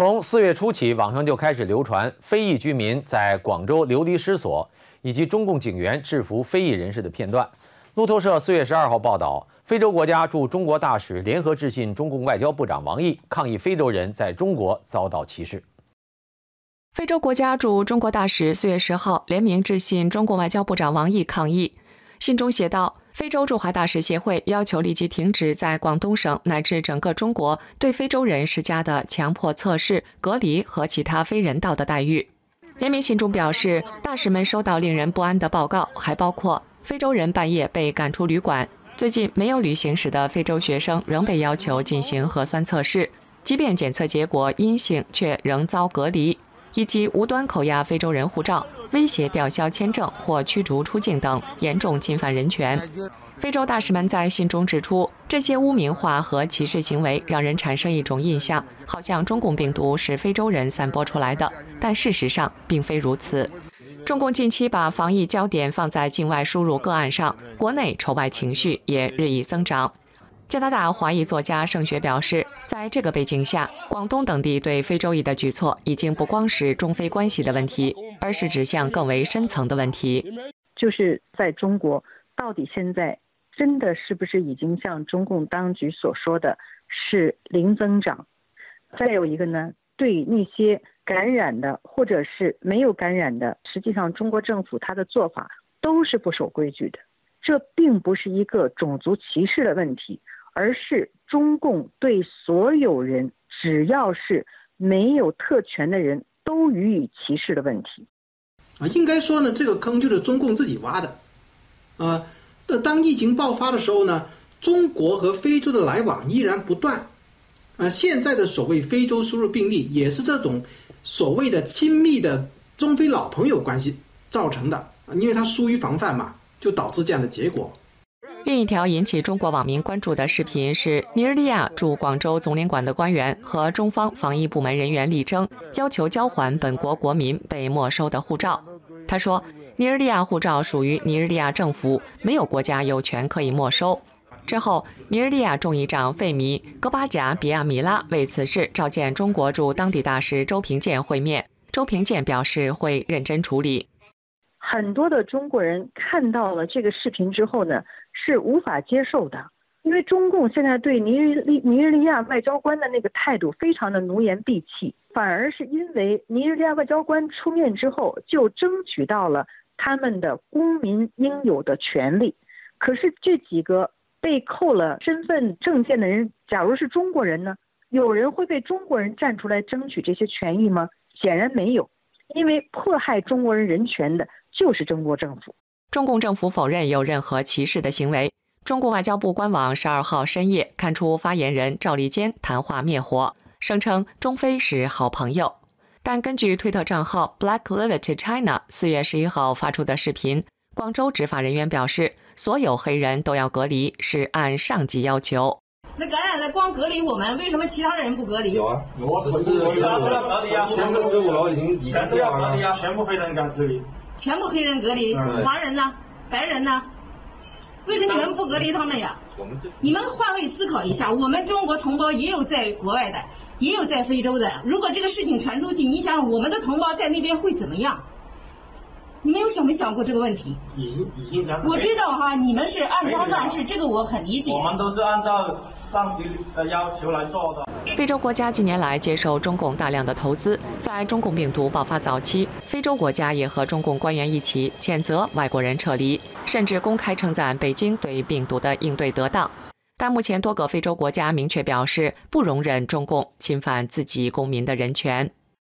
从四月初起，网上就开始流传非裔居民在广州流离失所，以及中共警员制服非裔人士的片段。路透社四月十二号报道，非洲国家驻中国大使联合致信中共外交部长王毅，抗议非洲人在中国遭到歧视。非洲国家驻中国大使四月十号联名致信中共外交部长王毅抗议。信中写道：“非洲驻华大使协会要求立即停止在广东省乃至整个中国对非洲人施加的强迫测试、隔离和其他非人道的待遇。”联名信中表示，大使们收到令人不安的报告，还包括非洲人半夜被赶出旅馆，最近没有旅行史的非洲学生仍被要求进行核酸测试，即便检测结果阴性，却仍遭隔离。以及无端扣押非洲人护照、威胁吊销签证或驱逐出境等严重侵犯人权。非洲大使们在信中指出，这些污名化和歧视行为让人产生一种印象，好像中共病毒是非洲人散播出来的，但事实上并非如此。中共近期把防疫焦点放在境外输入个案上，国内仇外情绪也日益增长。加拿大华裔作家盛雪表示，在这个背景下，广东等地对非洲裔的举措已经不光是中非关系的问题，而是指向更为深层的问题。就是在中国，到底现在真的是不是已经像中共当局所说的是零增长？再有一个呢，对那些感染的或者是没有感染的，实际上中国政府他的做法都是不守规矩的。这并不是一个种族歧视的问题。而是中共对所有人，只要是没有特权的人都予以歧视的问题。啊，应该说呢，这个坑就是中共自己挖的。啊，那当疫情爆发的时候呢，中国和非洲的来往依然不断。啊，现在的所谓非洲输入病例，也是这种所谓的亲密的中非老朋友关系造成的。因为他疏于防范嘛，就导致这样的结果。另一条引起中国网民关注的视频是，尼日利亚驻广州总领馆的官员和中方防疫部门人员力争要求交还本国国民被没收的护照。他说，尼日利亚护照属于尼日利亚政府，没有国家有权可以没收。之后，尼日利亚众议长费米·戈巴贾比亚米拉为此事召见中国驻当地大使周平健会面，周平健表示会认真处理。很多的中国人看到了这个视频之后呢？是无法接受的，因为中共现在对尼日利尼日利亚外交官的那个态度非常的奴颜婢气，反而是因为尼日利亚外交官出面之后，就争取到了他们的公民应有的权利。可是这几个被扣了身份证件的人，假如是中国人呢？有人会被中国人站出来争取这些权益吗？显然没有，因为迫害中国人人权的就是中国政府。中共政府否认有任何歧视的行为。中国外交部官网十二号深夜刊出发言人赵立坚谈话灭火，声称中非是好朋友。但根据推特账号 Black Limited China 四月十一号发出的视频，广州执法人员表示，所有黑人都要隔离，是按上级要求。那感染了光隔离我们，为什么其他的人不隔离？有啊，有啊，是其他隔离啊，前十五楼已经已经都要隔离啊，全部黑人隔离。全部黑人隔离，华人呢？白人呢？为什么你们不隔离他们呀？你们换位思考一下，我们中国同胞也有在国外的，也有在非洲的。如果这个事情传出去，你想我们的同胞在那边会怎么样？你们有想没想过这个问题？已经已经我知道哈，你们是按章办事，这个我很理解。我们都是按照上级的要求来做的。非洲国家近年来接受中共大量的投资，在中共病毒爆发早期，非洲国家也和中共官员一起谴责外国人撤离，甚至公开称赞北京对病毒的应对得当。但目前多个非洲国家明确表示不容忍中共侵犯自己公民的人权。